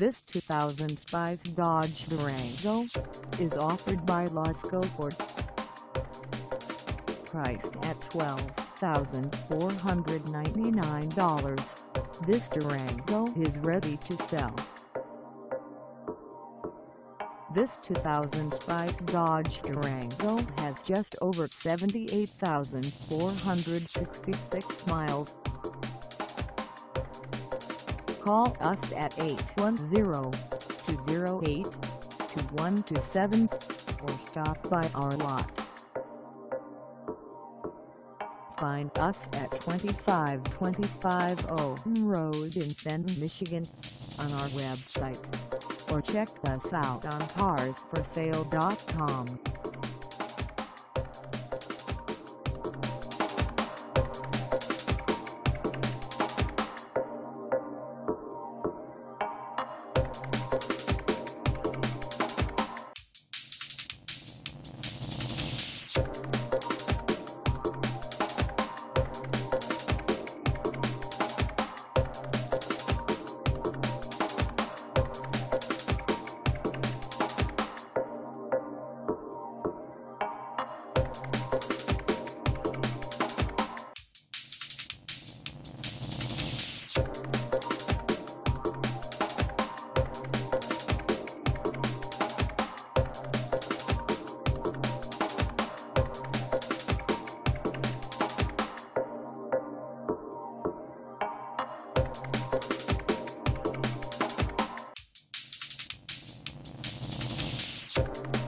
This 2005 Dodge Durango is offered by Lasco Ford. Priced at $12,499, this Durango is ready to sell. This 2005 Dodge Durango has just over 78,466 miles. Call us at 810-208-2127 or stop by our lot. Find us at 25250 Road in Fenton, Michigan on our website or check us out on carsforsale.com. Thank